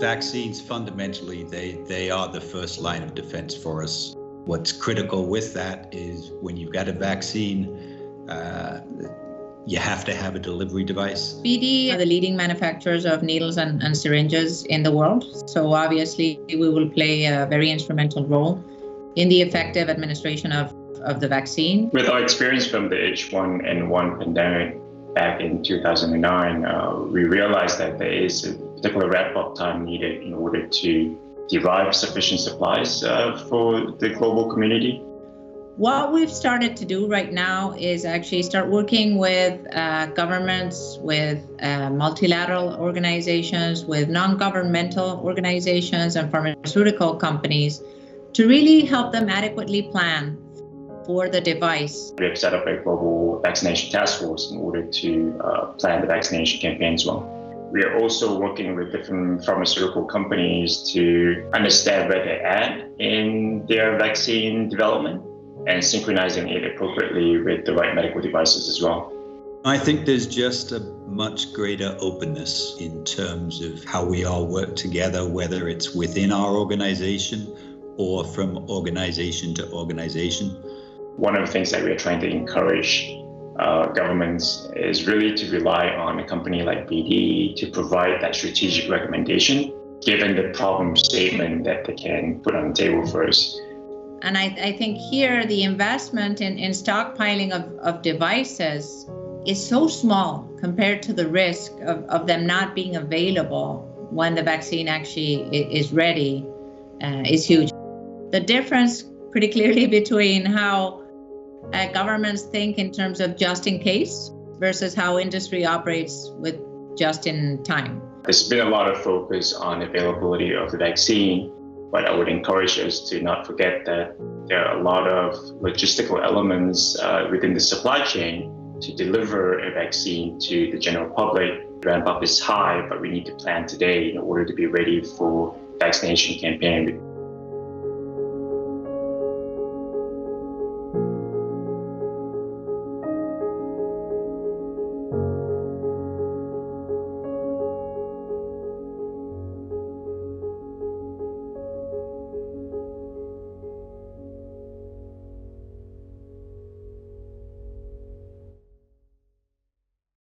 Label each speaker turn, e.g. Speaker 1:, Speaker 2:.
Speaker 1: Vaccines fundamentally they they are the first line of defense for us. What's critical with that is when you've got a vaccine, uh, you have to have a delivery device.
Speaker 2: BD are the leading manufacturers of needles and, and syringes in the world. So obviously we will play a very instrumental role in the effective administration of, of the vaccine.
Speaker 3: With our experience from the H1N1 pandemic back in 2009, uh, we realized that there is a particular ramp up time needed in order to derive sufficient supplies uh, for the global community.
Speaker 2: What we've started to do right now is actually start working with uh, governments, with uh, multilateral organizations, with non governmental organizations, and pharmaceutical companies to really help them adequately plan for the device.
Speaker 3: We have set up a global vaccination task force in order to uh, plan the vaccination campaign as well. We are also working with different pharmaceutical companies to understand where they're at in their vaccine development and synchronizing it appropriately with the right medical devices as well.
Speaker 1: I think there's just a much greater openness in terms of how we all work together, whether it's within our organization or from organization to organization.
Speaker 3: One of the things that we're trying to encourage uh, governments is really to rely on a company like BD to provide that strategic recommendation, given the problem statement that they can put on the table first.
Speaker 2: And I, I think here the investment in, in stockpiling of, of devices is so small compared to the risk of, of them not being available when the vaccine actually is ready uh, is huge. The difference pretty clearly between how uh, governments think in terms of just in case versus how industry operates with just in time.
Speaker 3: There's been a lot of focus on availability of the vaccine but I would encourage us to not forget that there are a lot of logistical elements uh, within the supply chain to deliver a vaccine to the general public. Ramp up is high, but we need to plan today in order to be ready for vaccination campaign.